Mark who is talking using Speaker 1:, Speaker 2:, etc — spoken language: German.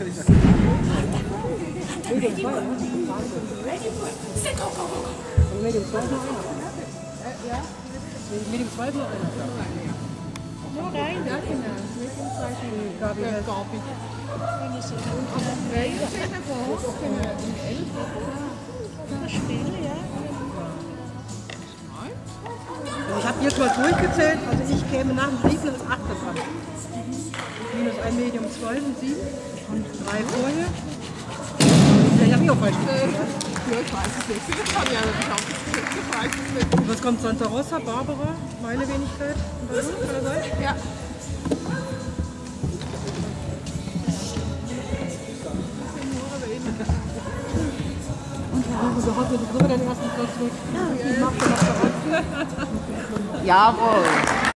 Speaker 1: Medium 2, ne? Und Medium 2 ist noch einer. Ja? Medium 2 ist.
Speaker 2: Nur rein, ja.
Speaker 1: Gabi,
Speaker 2: Ja, Gabi. Wenn es so drei sind davon, genau. Und elf. Das Spiel, ja.
Speaker 1: Also ich mal durchgezählt, also ich käme nach dem 7 ins 8 dran. Minus ein Medium 2 sind 7 und 3 vorher. Ich habe ich auch falsch.
Speaker 2: Ja, ich weiß es nicht. Das kann ja nicht auch. Ich weiß es nicht.
Speaker 1: Und was kommt Santa Rosa, Barbara, meine Wenigkeit? Und kann das sein?
Speaker 2: Ja.
Speaker 1: Und wir haben gehofft, wir sind den ersten Platz weg. Ja, ich mache das
Speaker 3: Jawohl.